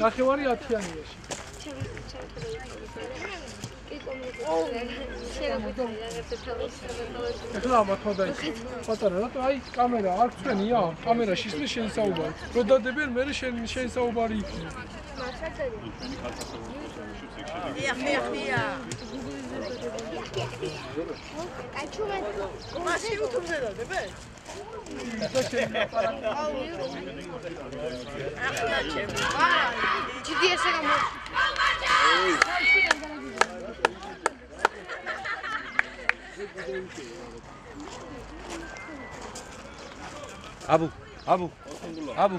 ნახევარი 10-იანიაში. ჩემი ჩემი ახლა ამათმა დაიწყე. პატარა რატო აი კამერა არ ჩვენია, კამერა შისმის შენ საუბარი. რო დადებიან მე შენ შენ საუბარი იქნება. დიახ, დიახ, დიახ. აი ჩუმენ. მაშინ თუ მზადდებენ? შენ აპარატი. ახლა ჩემ. GDS-ზე გამო აბუ აბუ აბუ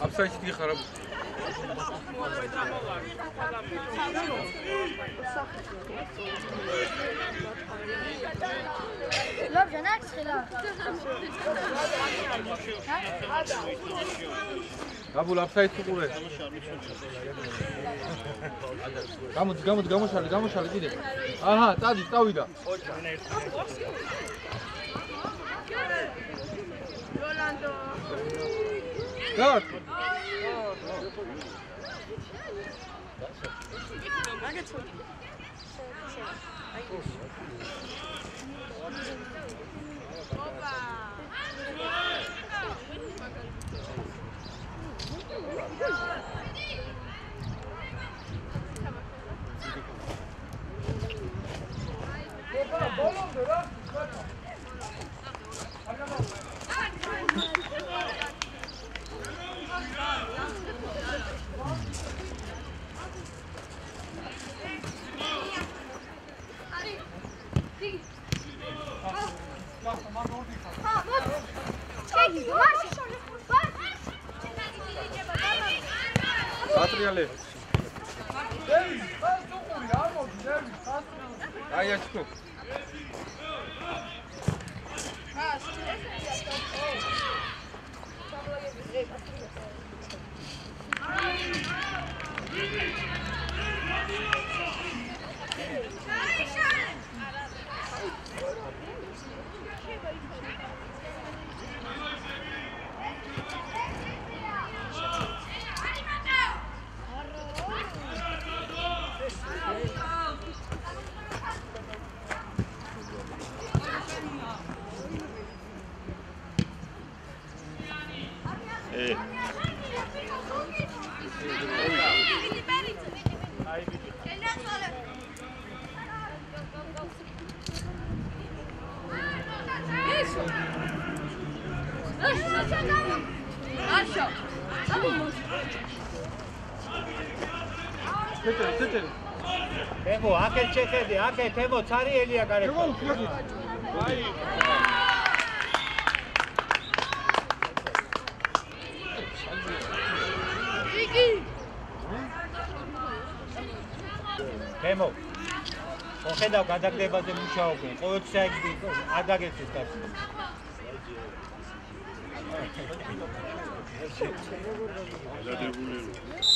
Обсадить не хорошо. לא, בגנה התחילה. აბუ აფსაიჩი ყურე? გამოდი გამოდი გამოშალე გამოშალე კიდე. აჰა წადი წავიდა. როლანდო. რა ბოლომდე გარეკო, აქეთ შეხედე, აქეთ ემო ცარიელია გარეკო. აი. იგი. ემო. მოხედავ გადაგდებაზე მუშაობენ. ყოველთვის აი ადაგებს ის კაცი. გადაგებული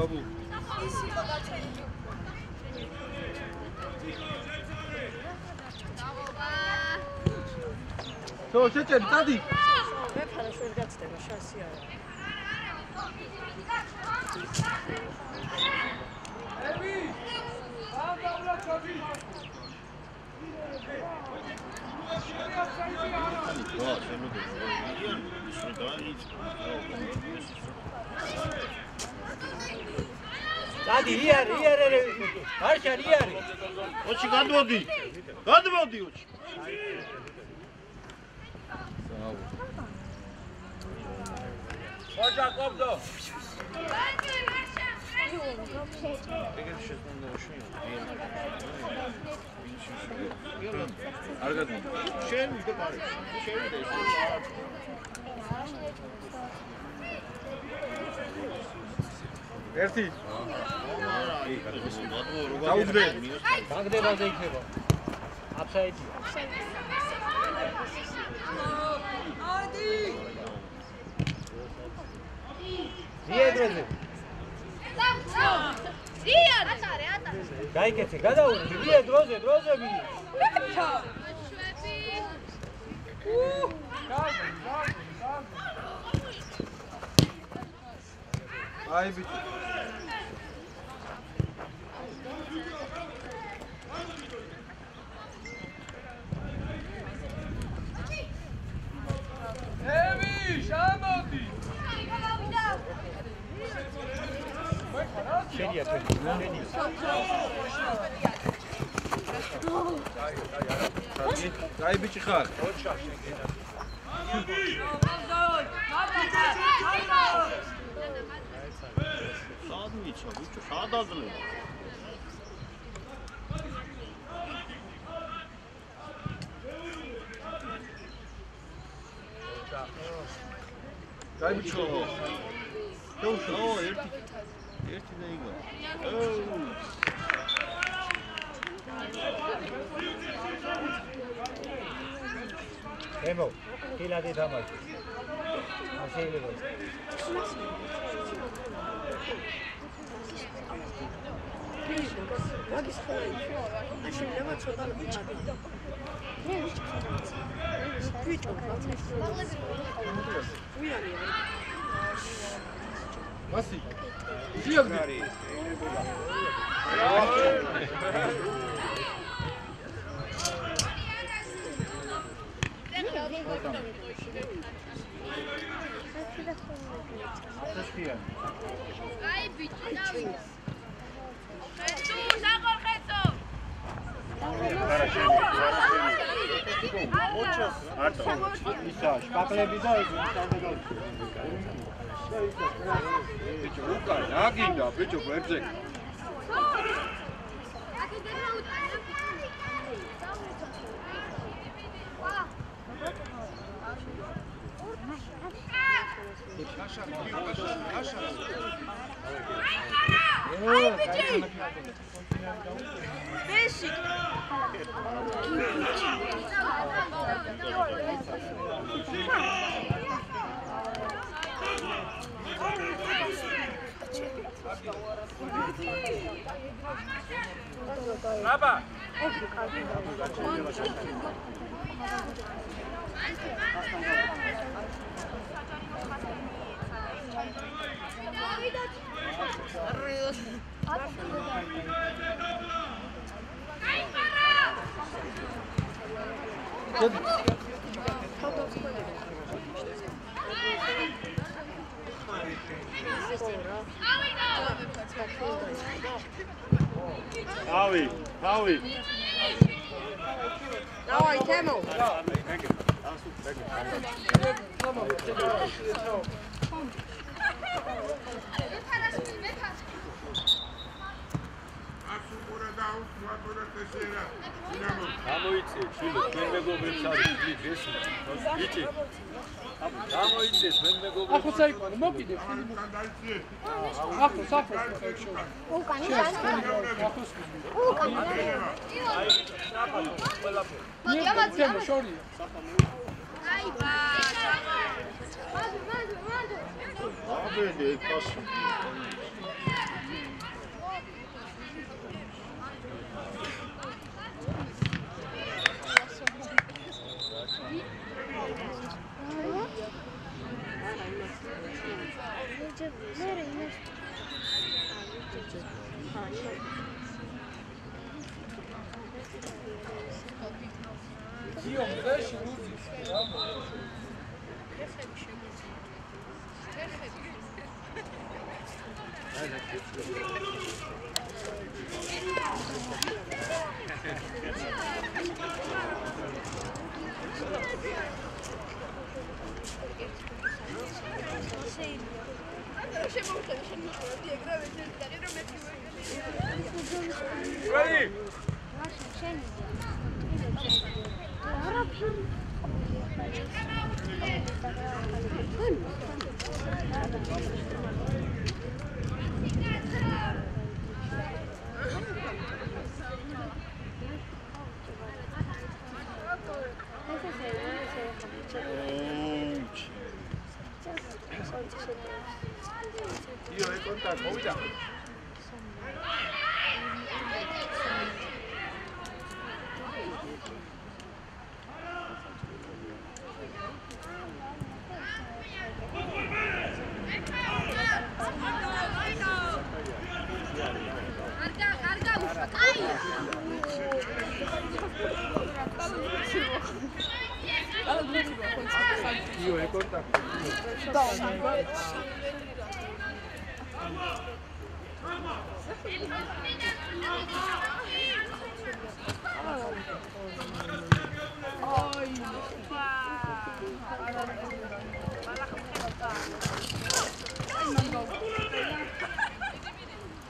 გაფაიძი ბუაბუ თო შეჭერი წადი მე ფარას ვერ გაცდება შანსი არა ოჩი გადმოდი გადმოდი ოჩი. ხოჭა ყოფდო არ გადმოდი შენ ვიდე შენ ერთი დაუდგე გაგდებაზე იქნება აფსაიდია მიედროზე რიან ატარე ატარე გაიქეცე გადაუდი მიედროზე დროზე մի აი ბიჭი შენია თქვენი აი ბიჭი ხარ სად მიჩა ბიჭო სად აძლევ აი ბიჭო ო ერთი ერთი და იგო ემო კილადი დამაჯი არ შეიძლება მაგის ხოლმე არ შეიძლება ცოტა ჩაბიდა ბიჭო ვიანი მასი ძიაგდი აი ბიჭი დავიდა ისა შპაკლები და ეს ბიჭო უკან აგინდა ბიჭო გვერდზე აი ბიჭი ბეში აბა ავი ავი დავაი თემო გამოიწე შილო ჩვენ მეგობრებს არის დღეს იცი გამოიწე ჩვენ მეგობრებს ახო საიკვანო მოკიდე ფილმი ახო საფოს ხექშო უკან ახოს უკან მიე თემო შორია აი ბა Guillaume, je een Siedmiu. A to się mogę, się nie robię, gramy, to jest dalej, robię piłę. რა რეი იო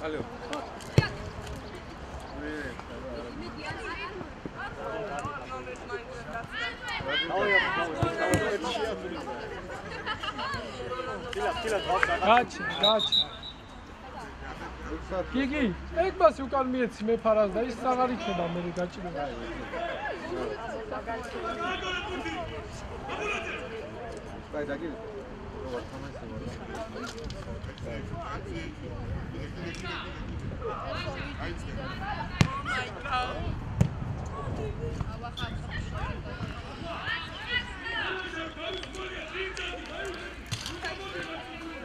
ალო გაჩი გაჩი გიგი ეგ მას უკან მიეცი მე ფარას და ის აღარ იქნება მე გაჭირება კაი დაგივი როგორ თამაში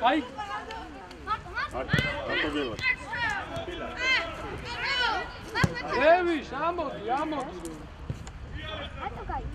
აი აკოგელა. ევიშ ამოდი ამოდი კაი დააბდე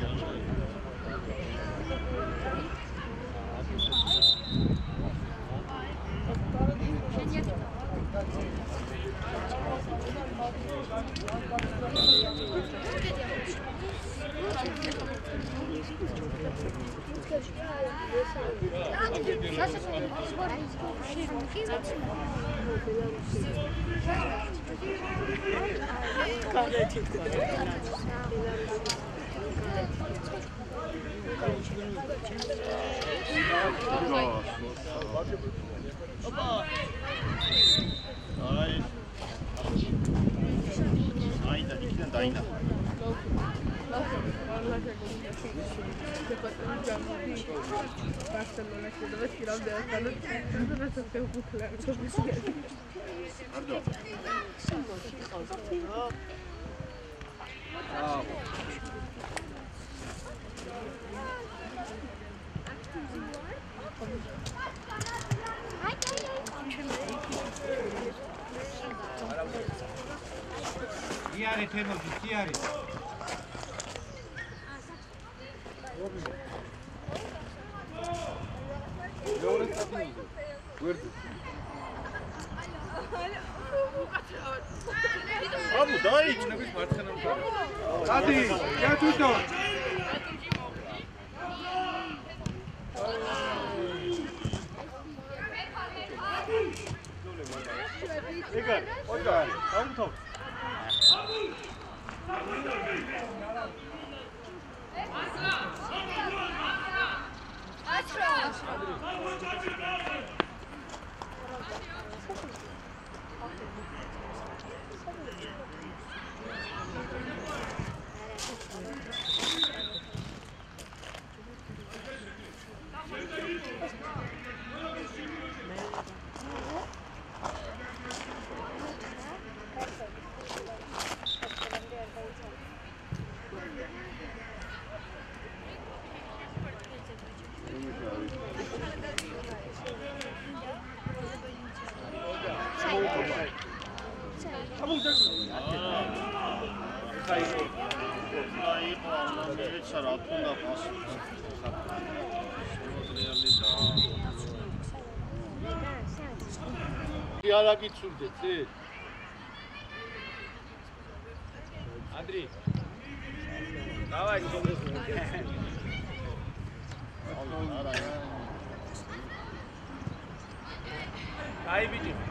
刚才听的。კი და იყო ამერიკა რა თქმა პასი. შემოძლიანი და იალა გიცურდეთ ე? ანდრი დავაი აი ბიჭი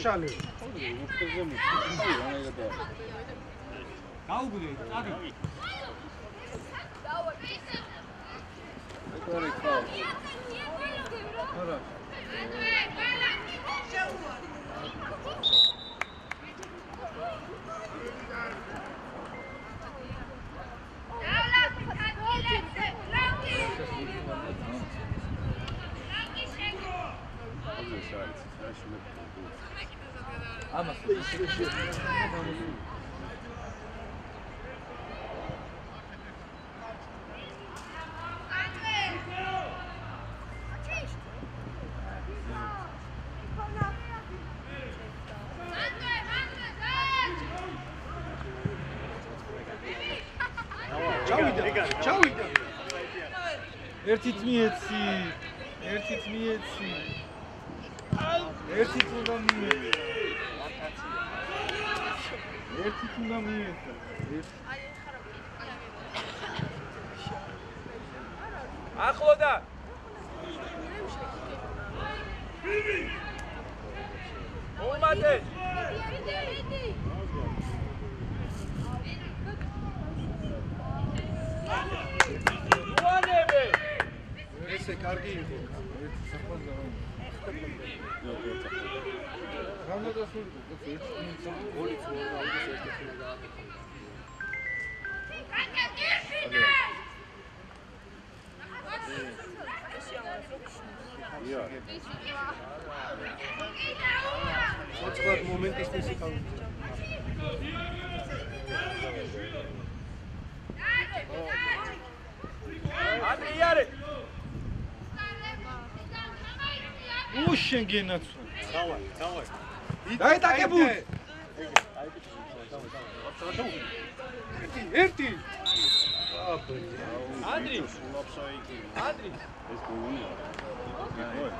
გამოშალე. გაუგდე, წადი. please, უშენ გენაცვა დავაი, დავაი. დაეტაკებულ ერთი. ანდრი ულაფსაიკი. ანდრი ეს გულია. იგოე.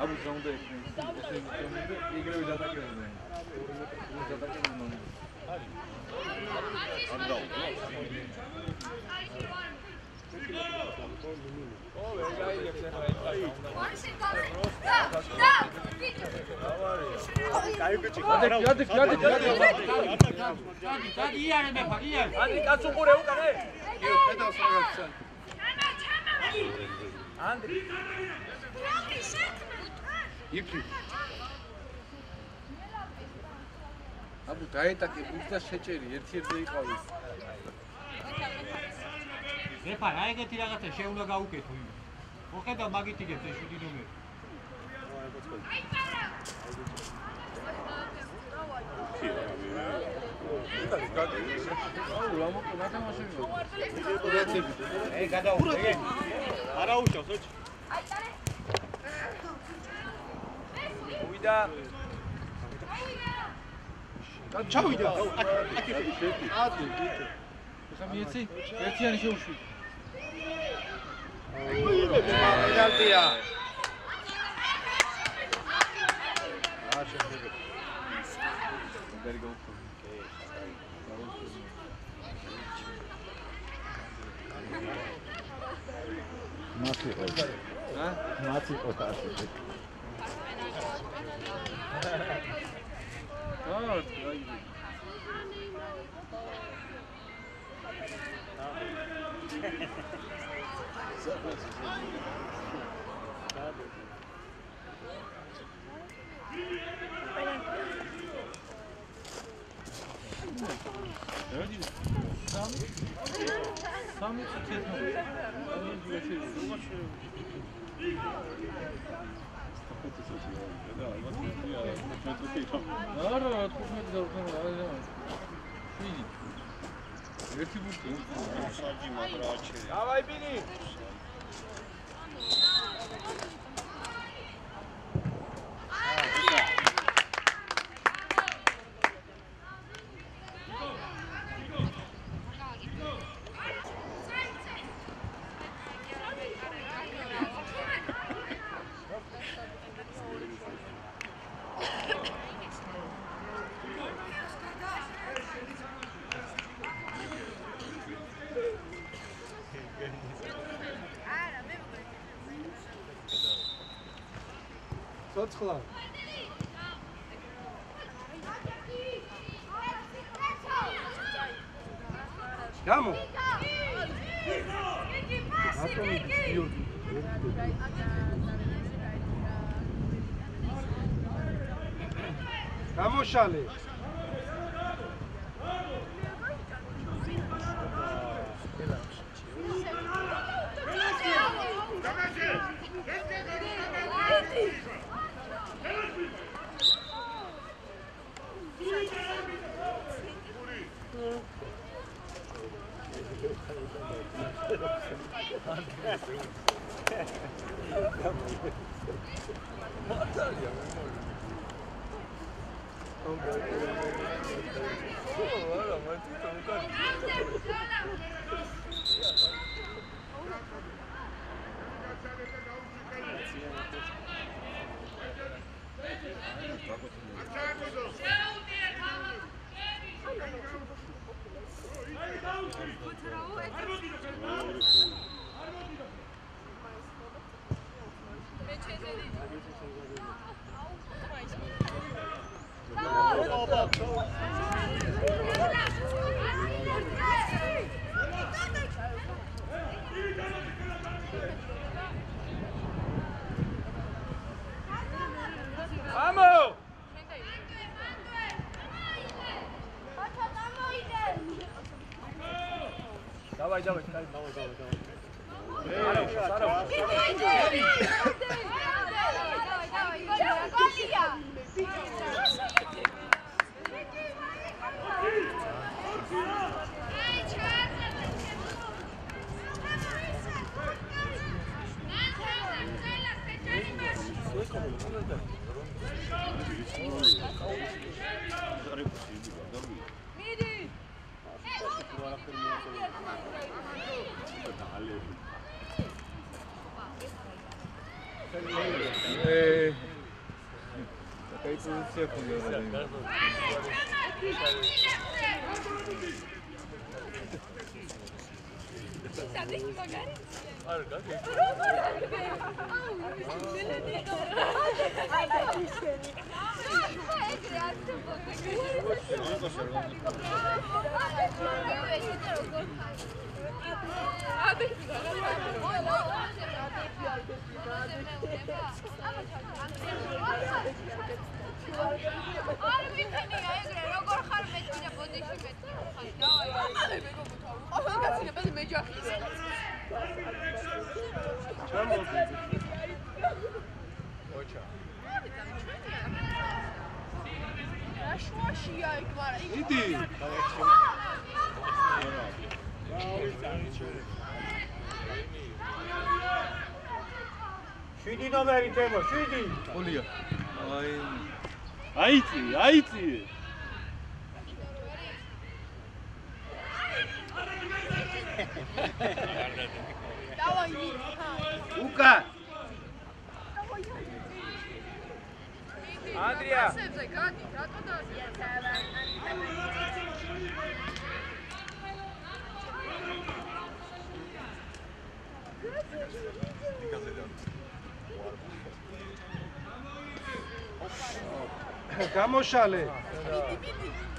აბუ ზონდა ეს ეს იგრევე დატაკებდნენ დატაკებდნენ არ დაუ. ო ვერ გაიგებს ახლა ეს One second. Stop! Stop! ავარია კაი ბიჭი Yadek, yadek, yadek, yadek. დადი იარე მე ფარ იარე Andi კაცო ყურე უკანე. იო პედალს რაღაც წან Andi. იქი აბუ დაეტაკე ბუს და შეჭერი ერთ-ერთი იყავის მე ფარ აი ეგეთი რაღაცა შეუნა გაუკეთო იმ მოხედა მაგით იგებს ეს შვიდი ნომერი აუ ლამოკო ნათამაშები ე გადაუხე ეგ არა უშავს ოჩ Uvida. ჩავიდა. ადი გიტო ხა მიეცი? ერთიანი შეუშვი. Penaltıya. Nasıl oldu? Nasıl oldu? Oh, აა აი სამი თეთრი. არა, 15 და 15 არა. შვიდი. ერთი ბურთი. საჯი მაგრა claro. Gamo! Zato mi! ოჩა რა შუაშია იქ მაგრამ იქ იდი შვიდი ნომერი თემო, შვიდი. ყოლია აი აიწი აიწი დავაი მით უკა ანდრია ასებზე გადი რატო და გამოშალე იან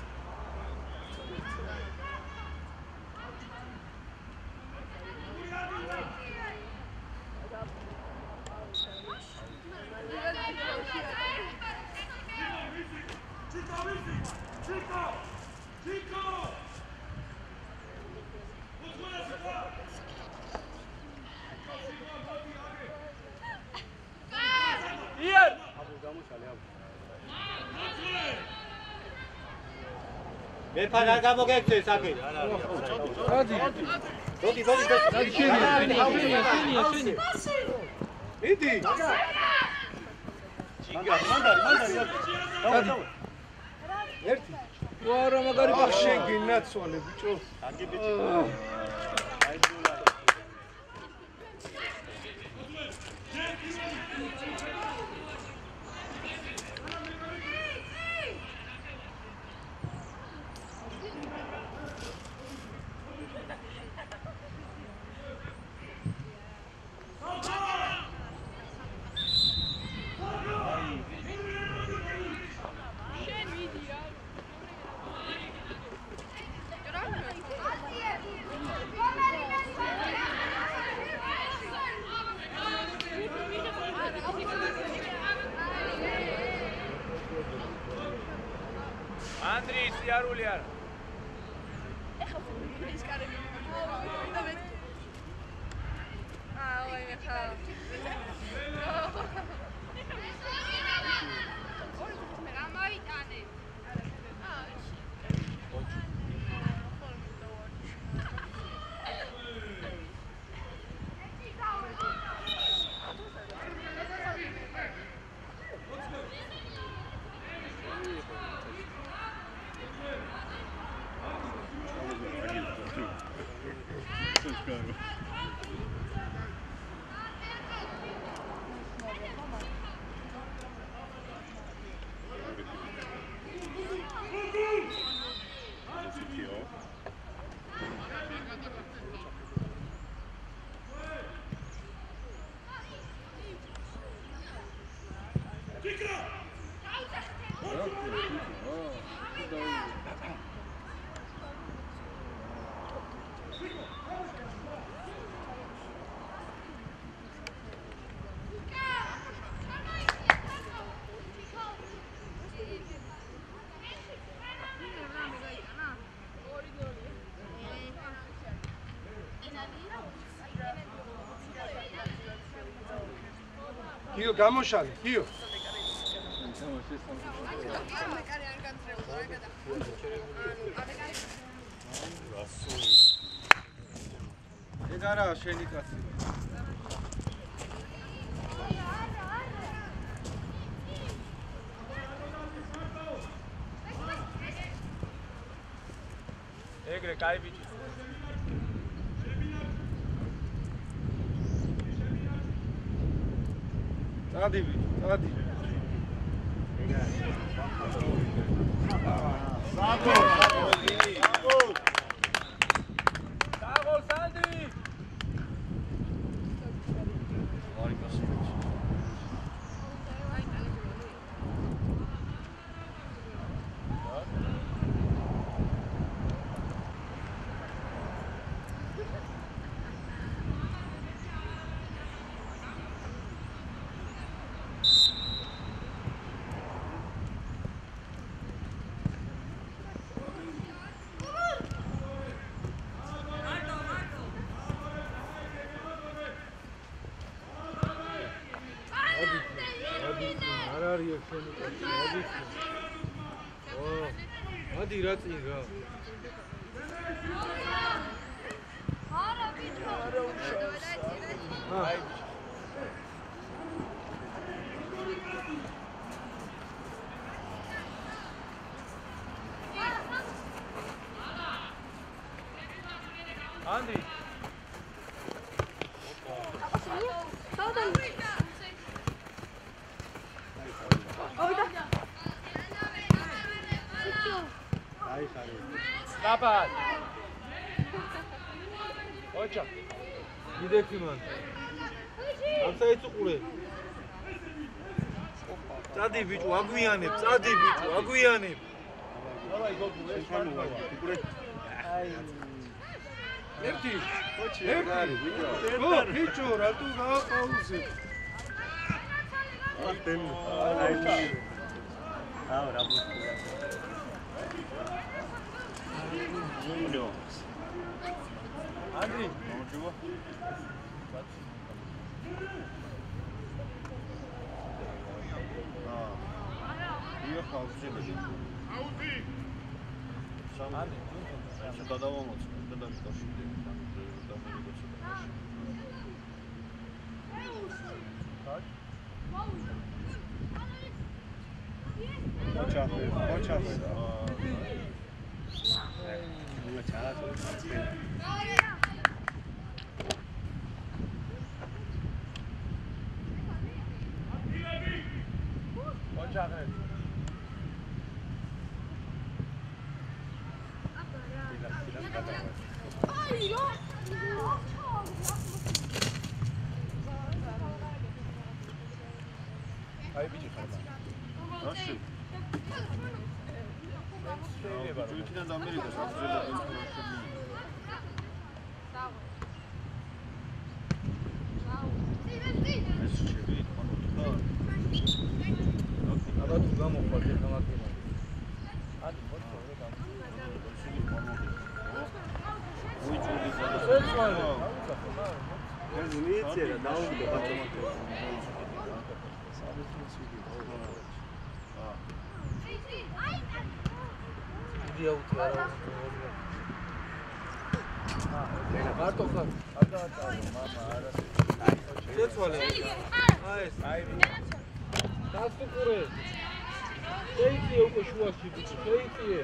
რა გამოგექცეს აქე? გადი მოდი, მოდი, გადი შენია შენია შენია შენია იდი ჯინგა მანდარი მანდარი გადი ერთი. ვარა მაგარი ახ შენ გინაცვალე ბიჭო. აგი ბიჭი ანდრი სიარული არა აა ой მეხა რა მოიტანე გიო გამოშალე გიო ეგ არა შენი კაცი. ეგრე კაი ბიჭი დადი ბიჭო დადი დაღოლს ანდრი გიგია შენი კაცი, მაგიცი. ო, მადი რა წინ რა. არა ბიჭო არა უშავს აი, ანდრი, აი ხარი. დაბად. ოჩა. დიდექი მან. ამსა იწუყურე. წადი ბიჭო, აგვიანებ, წადი ბიჭო, აგვიანებ. დავაი გოგო ეს შენ ვარ, უკრე. ერთი ხოჩი, ერთი არის, ბიჭო. ო ბიჭო რატო Yok abi söyledim. Sen Hadi. Şu dadavam olsun. Dadam da şimdi. Buradan beni götürdüm. Kaç? Koç atı, koç atı. Evet. Bunu çağırsın. volej. Nice. Dar tu kurai. Eiti jau košiuosi, eiti.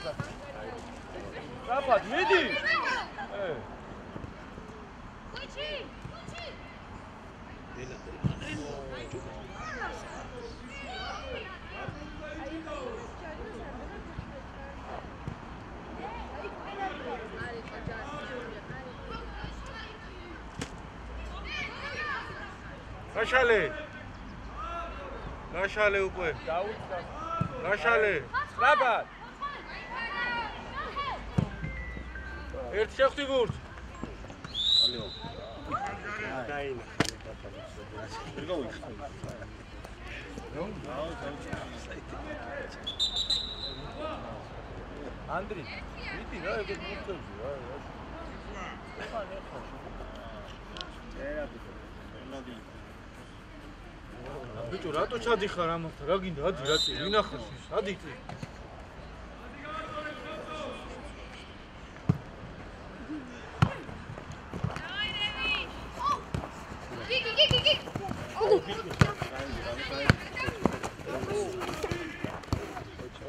დაბად, მიდი. ე. გაშალე. გაშალე უკვე. დაუწყდა. გაშალე. დაბად. ერთ შეხვდი გურს. ალიო. დაინა. ანდრი, მიდი რა ეგ მოხდები რა. ხან ეხა. ნადი. ბიჭო, რატო ჩადიხარ ამასთან? რა გინდა? ადი რა წი, ვინახავს ის? ადი წი.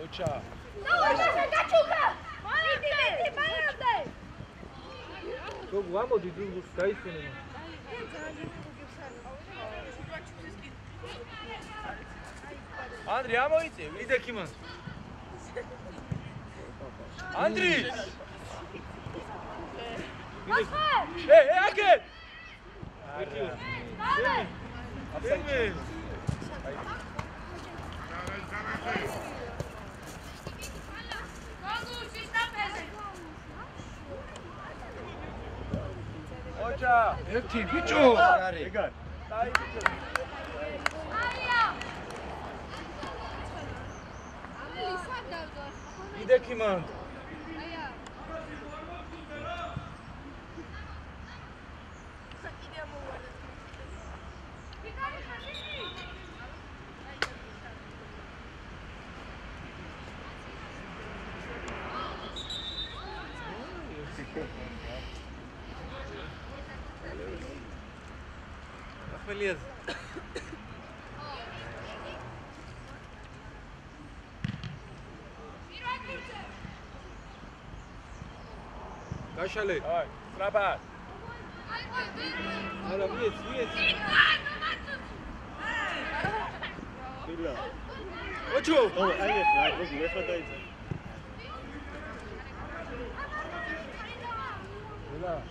ოჩა როგორ დუგუს გაიცნე ანდრი ამოიწე ვიდექი მან ანდრი ე ე აკე აფსაიდე ოჩა ერთი ბიჭო ეგარ დაი ბიჭო ვიდექი მან ახველიაზე გაშალე აი სტრაბად არა მიეც მიეც ფილა ოჩო ო აი ეს რა როგორ ეხლა დაიწყე ელა ანდრი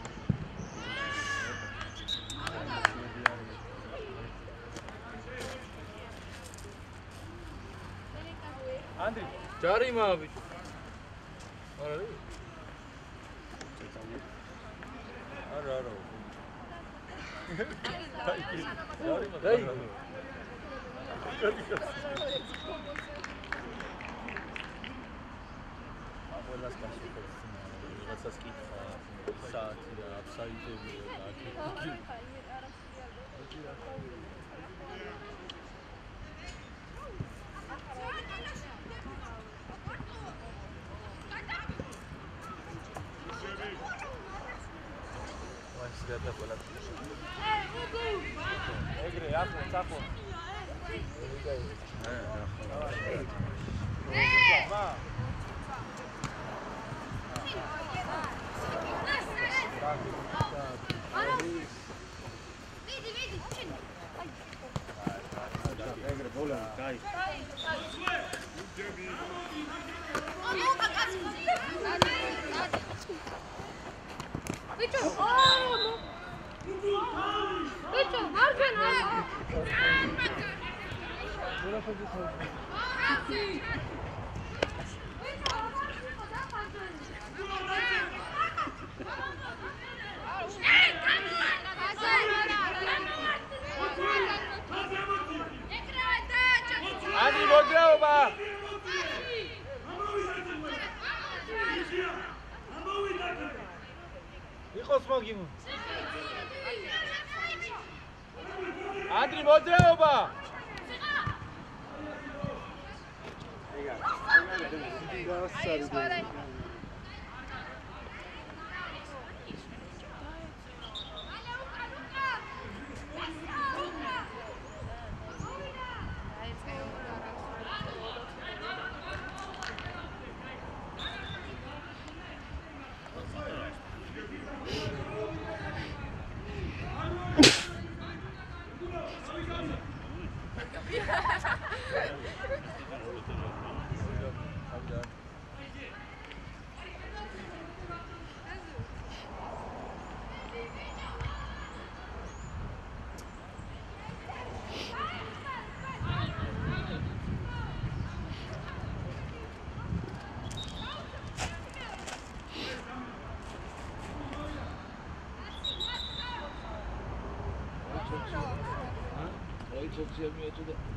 ჯარიმა ბიჭო არა რა არა არა ჯარიმა დაი ყველას კაცი ვიღაცას კითხა საათი და აფსაიდები და აქ ვაის გადა ყველა ეგრე იყოს მოგიმო ადრი მოძრაობა ეგა ეგა 有没有这个？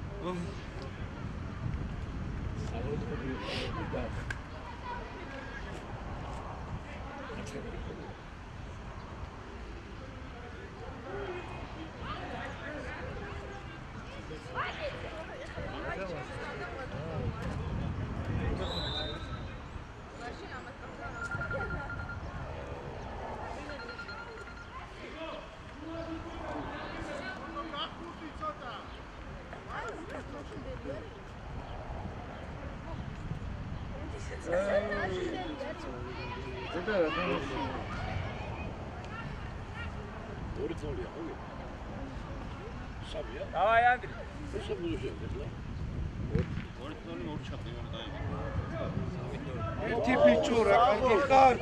ზედა რა ორი წოლია ხო? საბია? დავაი ანდრი ესე მუზეუმი ორი წელი ორი ჩაპტევანი დაიღო. ერთი ბიჭურა, კარგი ხარ.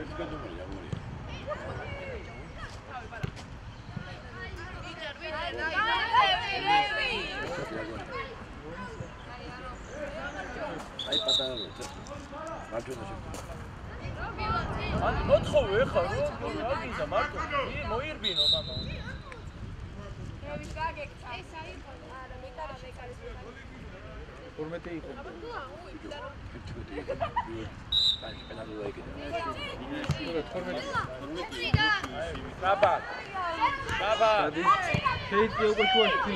ერთი გადამული ამორია. აი პატარა რო. მარჯვენა შეგვიძლია. ანდრი მოთხოვე ხა რომ აგინდა მარტო ი მოირბინო მამა 12 იყო. აი პენალტი დაიგე. 12. აბა აბა დადი. შეიძლება უკვე შუაში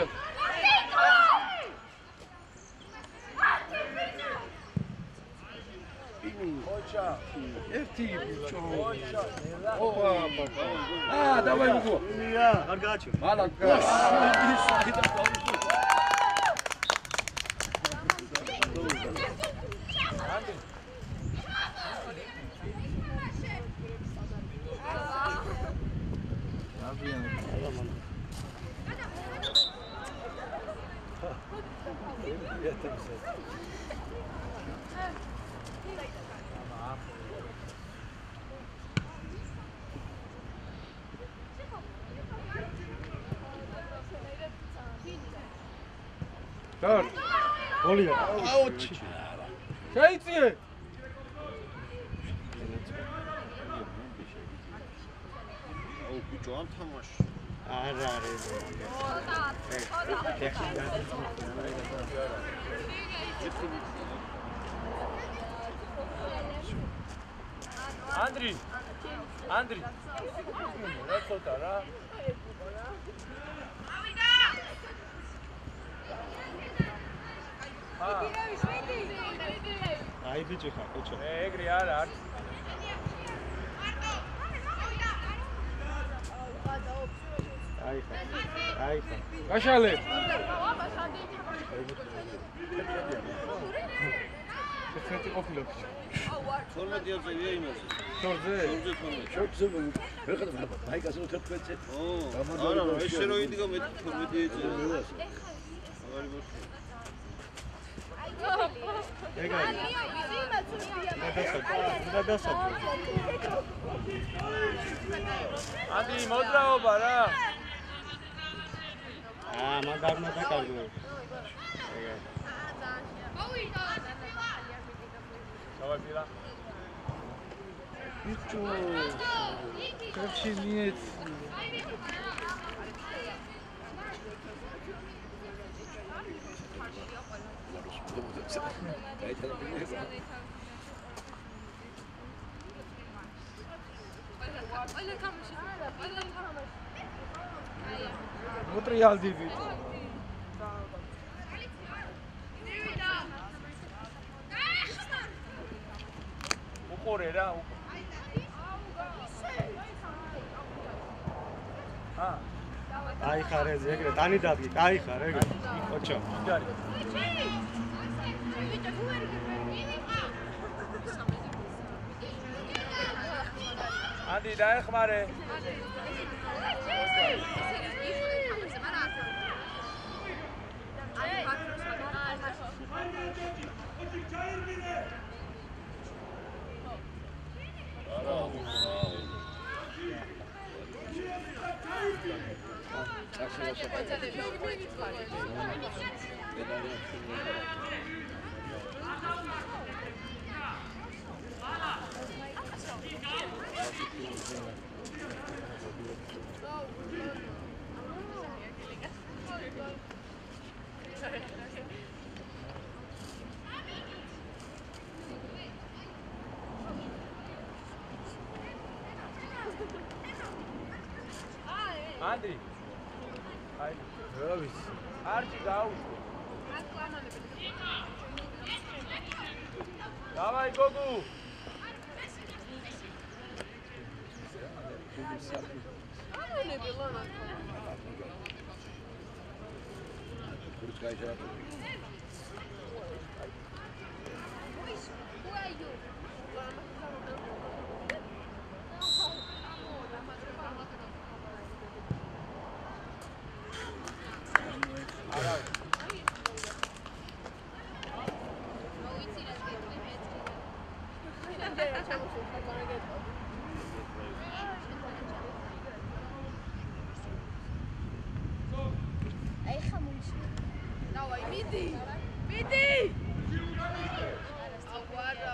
Ertinho, cachorro. Ô, rapaz. Ah, dá mais um gol. Largate. Vai, Largate. Nossa, isso aí tá falando. აუჩი. შეიძლება. აუ ბიჭო ამ თამაში. არა არის ანდრი ანდრი რა ცოტა რა აი ბიჭი ხარ კოჩო ე ეგრე არა არ აი ხარ აი ხარ გაშალე. ხეთი ყოფილა. 12 აზრია იმაზე. შორზე. 12 12. შოქზე ეხლა მაიკას 14-ზე. ო, არა, რა, ესე რო იდგა მე 12 ეძე. აღარი მოხდა. ეგ არის გადასაჭრო გადასაჭრო ანდრი მოძრაობა რა აა მაგ არ უნდა დაკარგო ეგ არის დავაი პირა ბიჭო. კაცი მიეც. აი თანაბინე. მოტრიალდი ბიჭო. უყურე რა უყურე ა აი ხარ ეს ეგრე დანი დადგი აი ხარ ეგრე კოჩო ჯარი Andy, daar ga maar in. Actually, that's ანდრი. აი. რა ვიცი. არჩი გაუ დავაი გოგუ დავაი მიდი მიდი აგვარა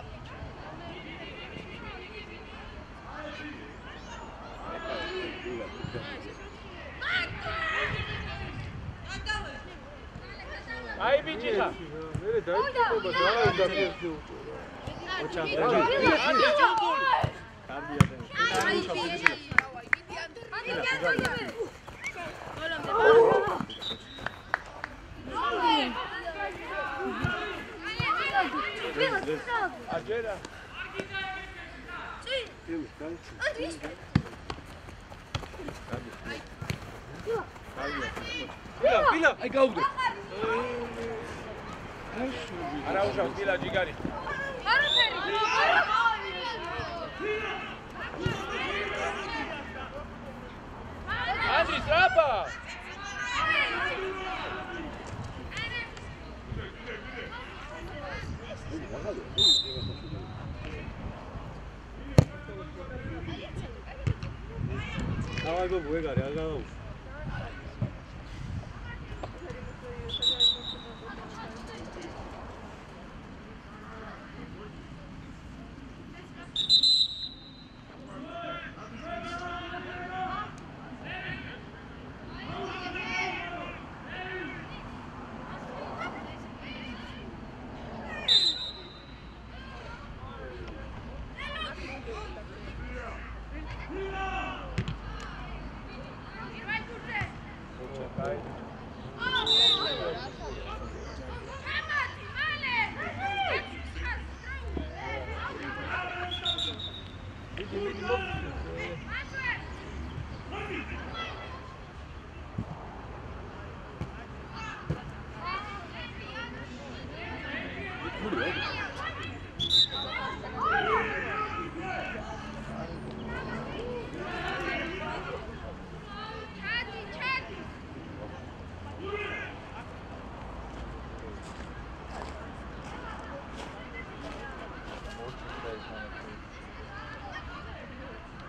აი ბიჭიხა მე დაიწყება და აჯერა ბილა ბილა აი გაუგდე Araújo, Vila de Gari. Andres, trapa! 나가도 뭐해 가래 나가고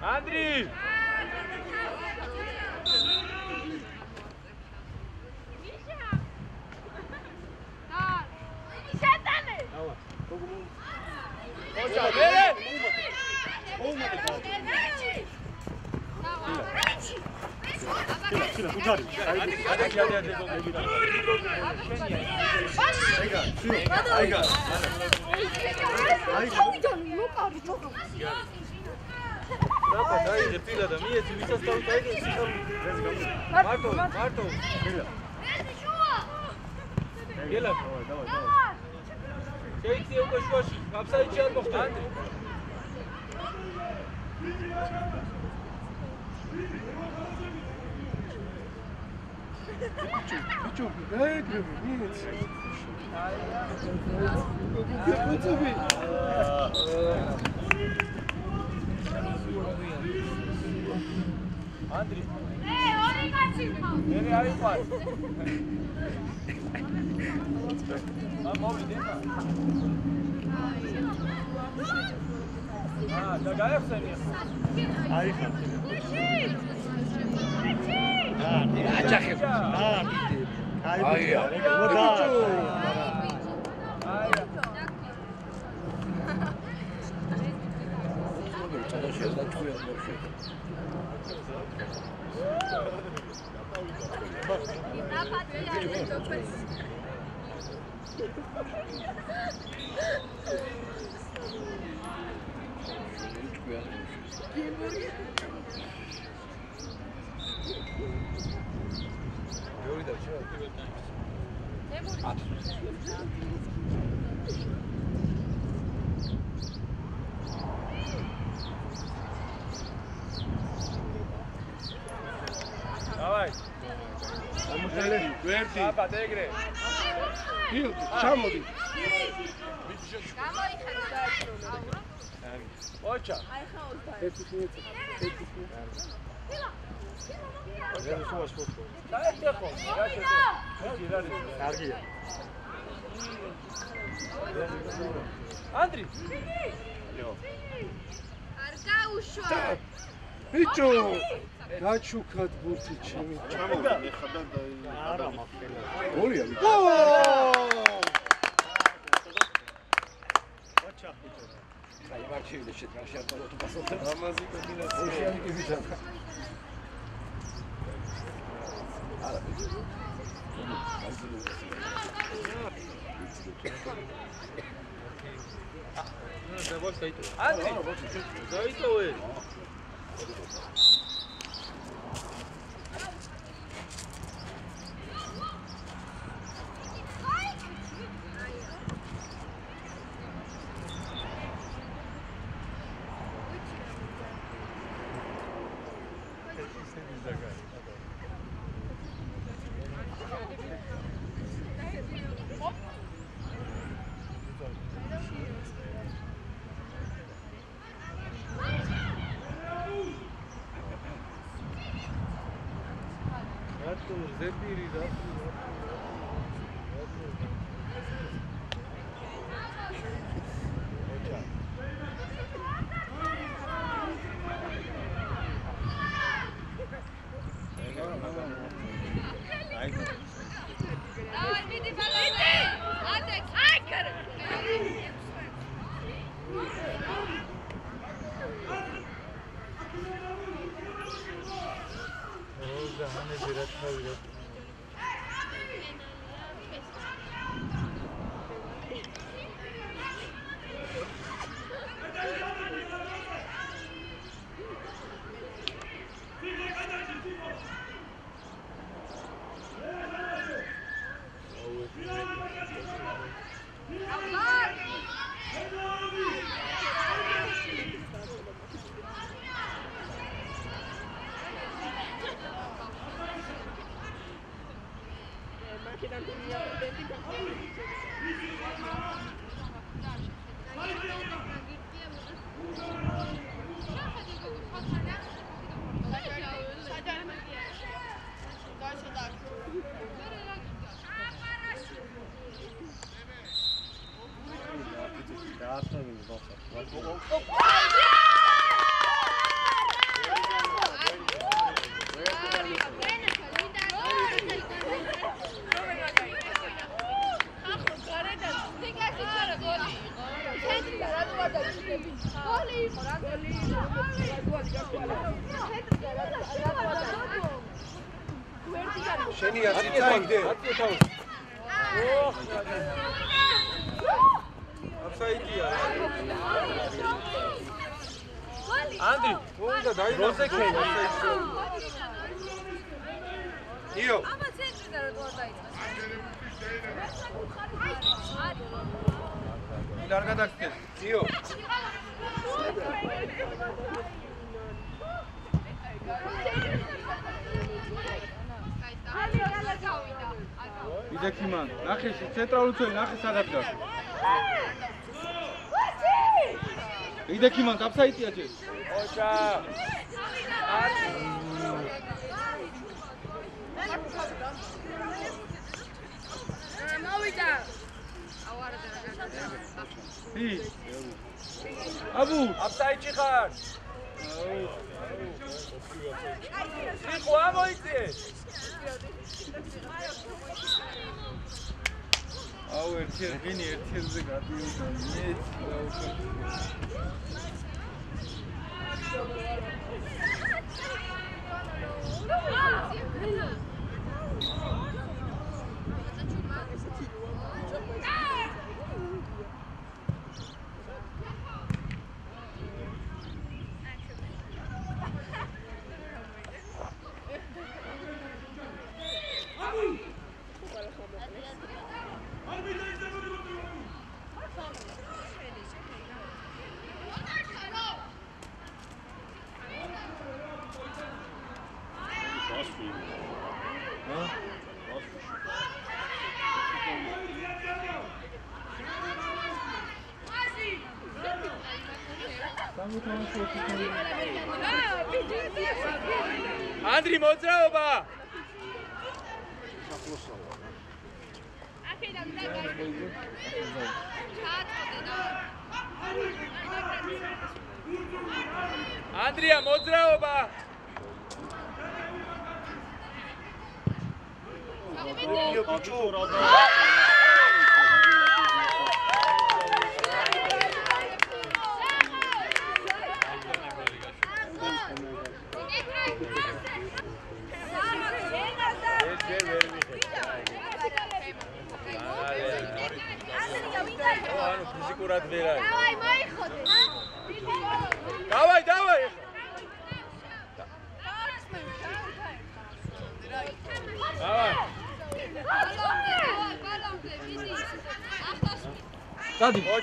ადი ადი ადი ადი გოგო აიგა რაფა პირა და მიეცი ვისაც დავწაიდე მარტო მარტო გელა დავაი დავაი დავაი შეიძლება უკვე შუაში გაფსაიჩი არ მოხდა. ანდრი ბიჭო გაიგები მიც გოგო ანდრი მერე არის ყარ ა მოვიდე აა და გაიხსენე აი ხარ. აჯახებ. აა აი აია. მოდა Daha patlı yani çok At. ვერდი, ვერდი. აბა ეგრე. ილ ჩამოდი ოჩა. დაერთე ხო? რა შეძე? იგი რა არის? კარგია. ანდრი. არ გაუშვა ბიჭო გაჩუქად ბურთი ჩემი ჩამოვიდე ხა და არა მაგდელა გოლია ბიჭო აი მარჩივი შეტრაში არ თქო თუ პასოთე. ამაზი კომბინაცია. ოშიანი კი ბიჭო. არა ბიჭო. ანდრი. დაიტოვე. რატო 我我我 გავიდა იდექიმან, ნახე ცენტრალური წელი ნახე სადაც გას. იდექიმან კაფსაიტია ჯერ. ოჩა. მოვიდა აუ არა და ი. აბუ, აფსაიჩი ხარ. იყო ამოიწე. აუ ერთი რგინი ერთებზე გადიოდა მეც რაუშა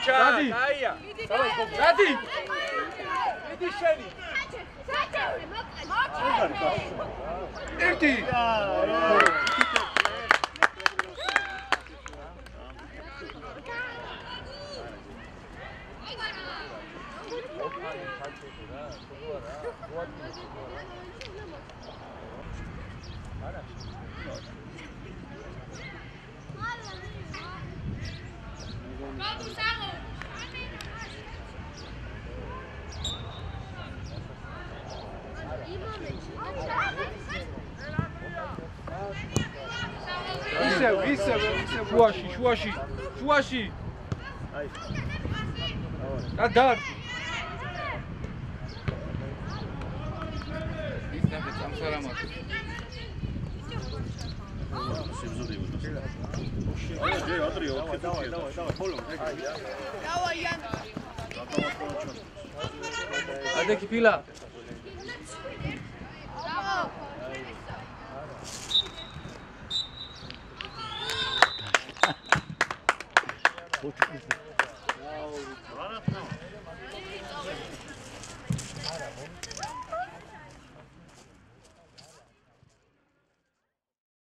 ქუჩა, დაია. დადი. მიდი შენი. საჭე, მოკლედ. მოკლედ. ერთი. kadar